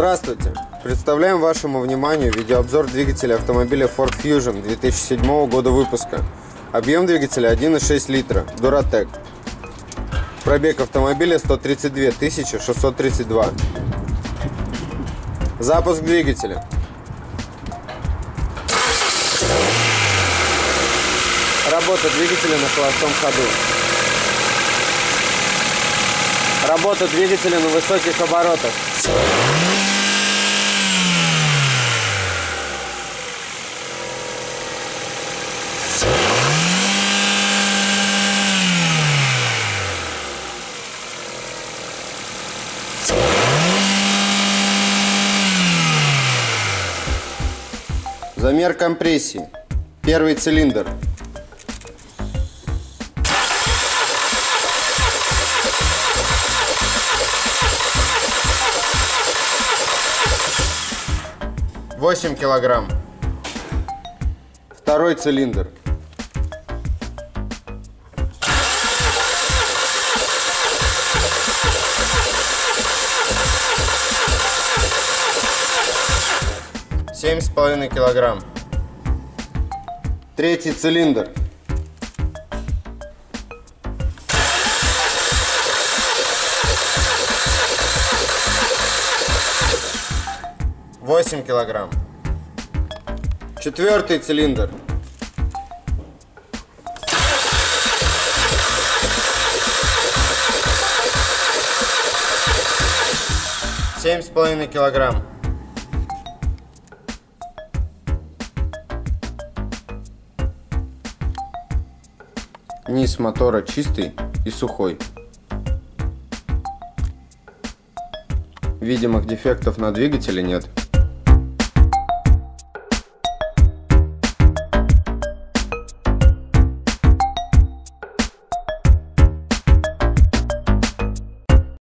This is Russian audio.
Здравствуйте! Представляем вашему вниманию видеообзор двигателя автомобиля Ford Fusion 2007 года выпуска. Объем двигателя 1,6 литра, Duratec. Пробег автомобиля 132 632. Запуск двигателя. Работа двигателя на холостом ходу. Работа двигателя на высоких оборотах. Замер компрессии. Первый цилиндр. Восемь килограмм. Второй цилиндр. Семь с половиной килограмм. Третий цилиндр. Восемь килограмм. Четвертый цилиндр. Семь с половиной килограмм. Низ мотора чистый и сухой. Видимых дефектов на двигателе нет.